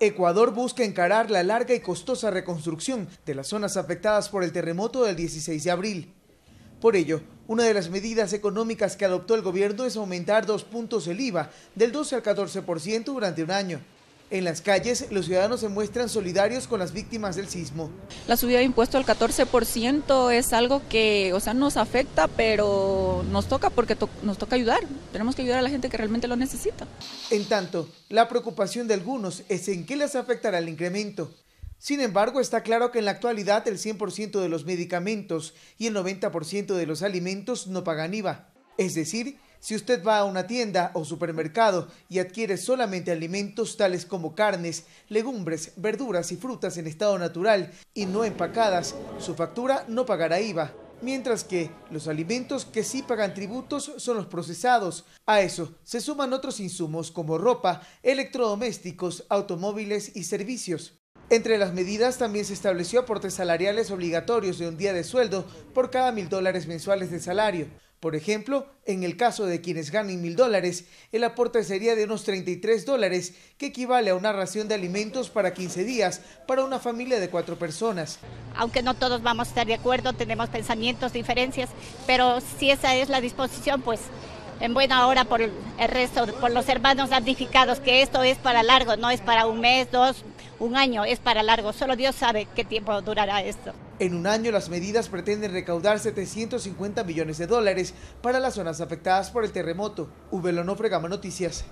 Ecuador busca encarar la larga y costosa reconstrucción de las zonas afectadas por el terremoto del 16 de abril. Por ello, una de las medidas económicas que adoptó el gobierno es aumentar dos puntos el IVA, del 12 al 14% durante un año. En las calles, los ciudadanos se muestran solidarios con las víctimas del sismo. La subida de impuesto al 14% es algo que, o sea, nos afecta, pero nos toca porque nos toca ayudar. Tenemos que ayudar a la gente que realmente lo necesita. En tanto, la preocupación de algunos es en qué les afectará el incremento. Sin embargo, está claro que en la actualidad el 100% de los medicamentos y el 90% de los alimentos no pagan IVA. Es decir, si usted va a una tienda o supermercado y adquiere solamente alimentos tales como carnes, legumbres, verduras y frutas en estado natural y no empacadas, su factura no pagará IVA. Mientras que los alimentos que sí pagan tributos son los procesados. A eso se suman otros insumos como ropa, electrodomésticos, automóviles y servicios. Entre las medidas también se estableció aportes salariales obligatorios de un día de sueldo por cada mil dólares mensuales de salario. Por ejemplo, en el caso de quienes ganen mil dólares, el aporte sería de unos 33 dólares, que equivale a una ración de alimentos para 15 días para una familia de cuatro personas. Aunque no todos vamos a estar de acuerdo, tenemos pensamientos, diferencias, pero si esa es la disposición, pues en buena hora por el resto, por los hermanos damnificados, que esto es para largo, no es para un mes, dos, un año, es para largo. Solo Dios sabe qué tiempo durará esto. En un año las medidas pretenden recaudar 750 millones de dólares para las zonas afectadas por el terremoto. Ubelonofre Gama Noticias.